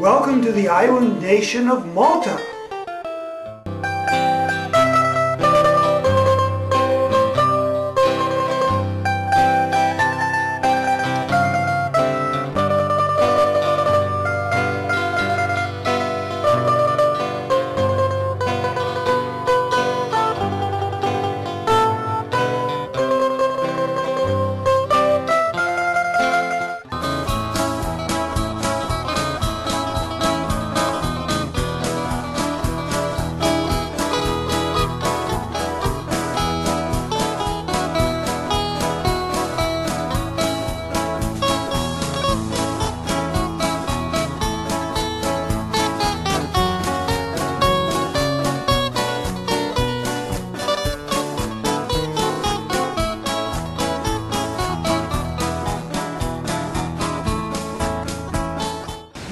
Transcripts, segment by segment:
Welcome to the island nation of Malta.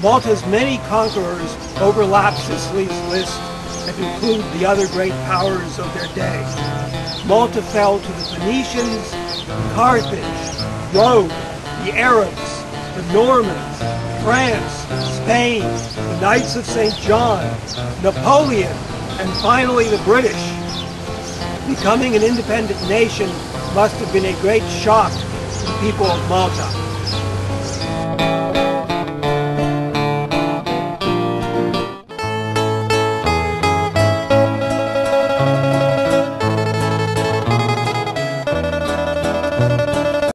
Malta's many conquerors overlap Sicily's list and include the other great powers of their day. Malta fell to the Phoenicians, Carthage, Rome, the Arabs, the Normans, France, Spain, the Knights of St. John, Napoleon, and finally the British. Becoming an independent nation must have been a great shock to the people of Malta.